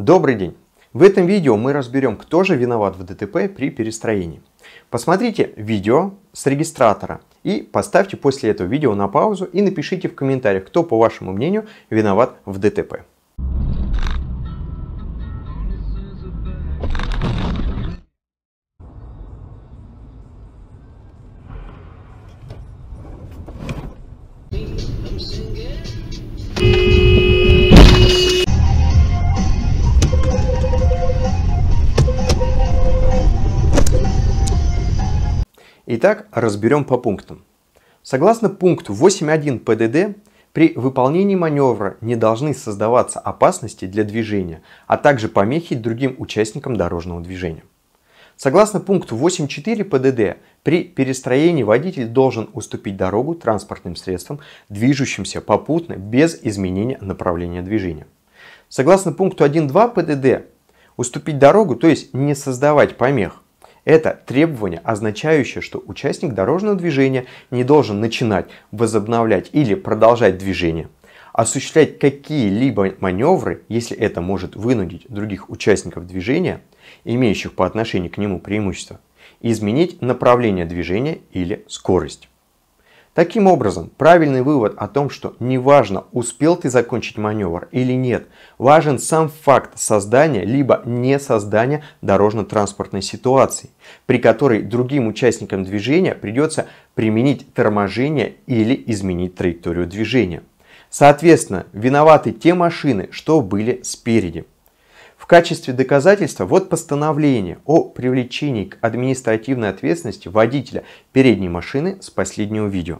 Добрый день! В этом видео мы разберем, кто же виноват в ДТП при перестроении. Посмотрите видео с регистратора и поставьте после этого видео на паузу и напишите в комментариях, кто по вашему мнению виноват в ДТП. Итак, разберем по пунктам. Согласно пункту 8.1 ПДД, при выполнении маневра не должны создаваться опасности для движения, а также помехи другим участникам дорожного движения. Согласно пункту 8.4 ПДД, при перестроении водитель должен уступить дорогу транспортным средствам, движущимся попутно без изменения направления движения. Согласно пункту 1.2 ПДД, уступить дорогу, то есть не создавать помех, это требование, означающее, что участник дорожного движения не должен начинать, возобновлять или продолжать движение, осуществлять какие-либо маневры, если это может вынудить других участников движения, имеющих по отношению к нему преимущество, изменить направление движения или скорость. Таким образом, правильный вывод о том, что неважно, успел ты закончить маневр или нет, важен сам факт создания либо не создания дорожно-транспортной ситуации, при которой другим участникам движения придется применить торможение или изменить траекторию движения. Соответственно, виноваты те машины, что были спереди. Качестве доказательства вот постановление о привлечении к административной ответственности водителя передней машины с последнего видео.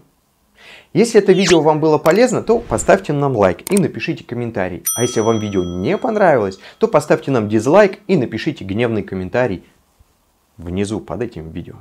Если это видео вам было полезно, то поставьте нам лайк и напишите комментарий. А если вам видео не понравилось, то поставьте нам дизлайк и напишите гневный комментарий внизу под этим видео.